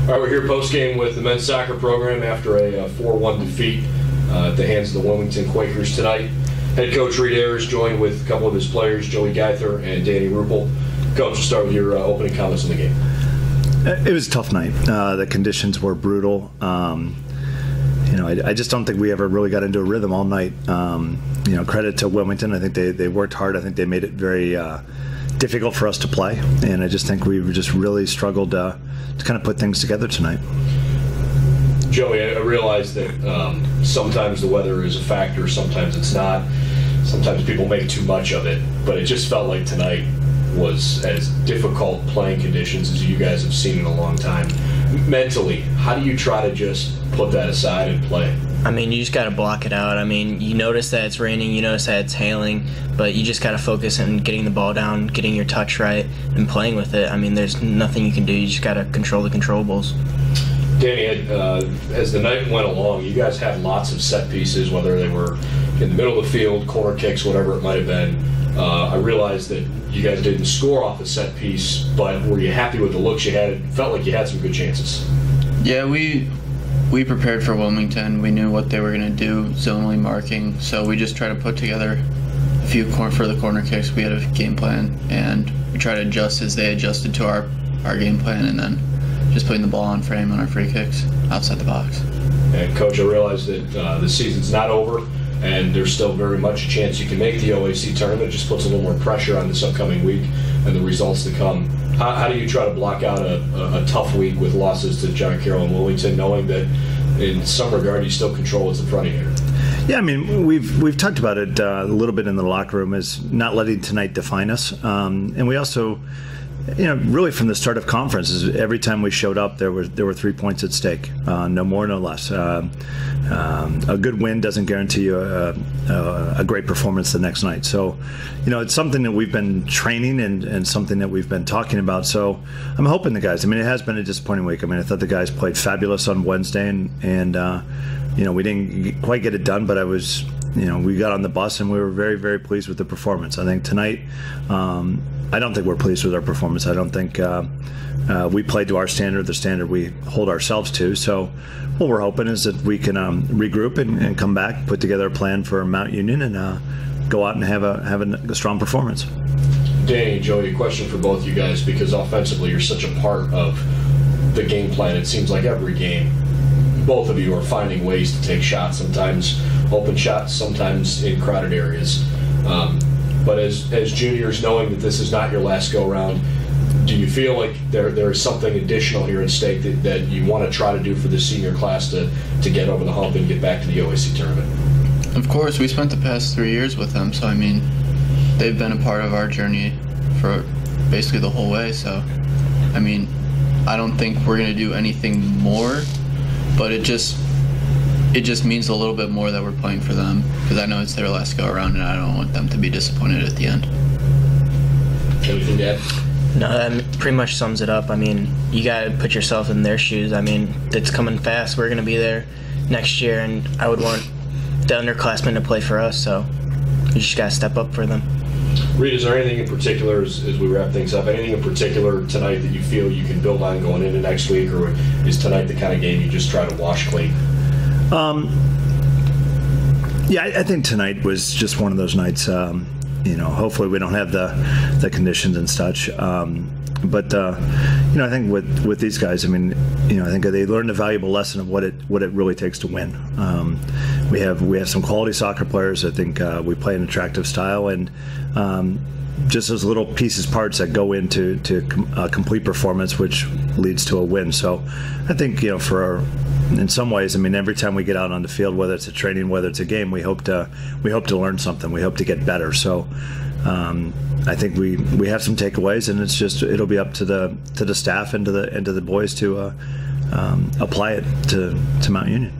All right, we're here post game with the men's soccer program after a 4 1 defeat uh, at the hands of the Wilmington Quakers tonight. Head coach Reid Ayers joined with a couple of his players, Joey Geither and Danny Ruple. Coach, we'll start with your uh, opening comments on the game. It was a tough night. Uh, the conditions were brutal. Um, you know, I, I, just don't think we ever really got into a rhythm all night. Um, you know, credit to Wilmington. I think they, they worked hard. I think they made it very uh, difficult for us to play, and I just think we just really struggled uh, to kind of put things together tonight. Joey, I realize that um, sometimes the weather is a factor, sometimes it's not. Sometimes people make too much of it, but it just felt like tonight was as difficult playing conditions as you guys have seen in a long time. Mentally, how do you try to just put that aside and play? I mean, you just got to block it out. I mean, you notice that it's raining, you notice that it's hailing, but you just got to focus on getting the ball down, getting your touch right, and playing with it. I mean, there's nothing you can do. You just got to control the controllables. Danny, uh, as the night went along, you guys had lots of set pieces, whether they were in the middle of the field, corner kicks, whatever it might have been. Uh, I realized that you guys didn't score off a set piece, but were you happy with the looks you had? It felt like you had some good chances. Yeah, we we prepared for Wilmington. We knew what they were going to do, zonally marking. So we just tried to put together a few cor- for the corner kicks. We had a game plan, and we tried to adjust as they adjusted to our, our game plan, and then just putting the ball on frame on our free kicks outside the box. And coach, I realize that uh, the season's not over, and there's still very much a chance you can make the OAC tournament. It just puts a little more pressure on this upcoming week and the results to come. How, how do you try to block out a, a, a, tough week with losses to John Carroll and Wilmington, knowing that in some regard you still control what's in front of you? Yeah, I mean we've we've talked about it uh, a little bit in the locker room is not letting tonight define us, um, and we also you know, really from the start of conferences, every time we showed up, there were there were three points at stake, uh, no more, no less. Uh, um, a good win doesn't guarantee you a, a, a, great performance the next night. So, you know, it's something that we've been training and, and something that we've been talking about. So, I'm hoping the guys. I mean, it has been a disappointing week. I mean, I thought the guys played fabulous on Wednesday, and and uh, you know, we didn't quite get it done, but I was you know, we got on the bus and we were very, very pleased with the performance. I think tonight, um, I don't think we're pleased with our performance. I don't think uh, uh, we played to our standard, the standard we hold ourselves to. So, what we're hoping is that we can um, regroup and, and, come back, put together a plan for Mount Union, and uh, go out and have a have a, strong performance. Danny, Joey, a question for both you guys because offensively you're such a part of the game plan. It seems like every game, both of you are finding ways to take shots. Sometimes open shots, sometimes in crowded areas. Um, but as, as juniors, knowing that this is not your last go round, do you feel like there there is something additional here at stake that, that you want to try to do for the senior class to, to get over the hump and get back to the OAC tournament? Of course, we spent the past three years with them, so I mean, they've been a part of our journey for basically the whole way. So, I mean, I don't think we're going to do anything more, but it just it just means a little bit more that we're playing for them because I know it's their last go around and I don't want them to be disappointed at the end. Anything to add? No, that pretty much sums it up. I mean, you got to put yourself in their shoes. I mean, it's coming fast. We're going to be there next year, and I would want the underclassmen to play for us, so you just got to step up for them. Reid, is there anything in particular as, as, we wrap things up? Anything in particular tonight that you feel you can build on going into next week, or is tonight the kind of game you just try to wash clean? Um, yeah, I, I, think tonight was just one of those nights. Um, you know, hopefully we don't have the the conditions and such. Um, but uh, you know, I think with with these guys, I mean, you know, I think they learned a valuable lesson of what it what it really takes to win. Um, we have we have some quality soccer players. I think uh, we play an attractive style, and um, just those little pieces, parts that go into to a complete performance, which leads to a win. So, I think you know, for our, in some ways, I mean, every time we get out on the field, whether it's a training, whether it's a game, we hope to we hope to learn something. We hope to get better. So. Um, I think we, we have some takeaways, and it's just it'll be up to the to the staff and to the and to the boys to uh, um, apply it to to Mount Union.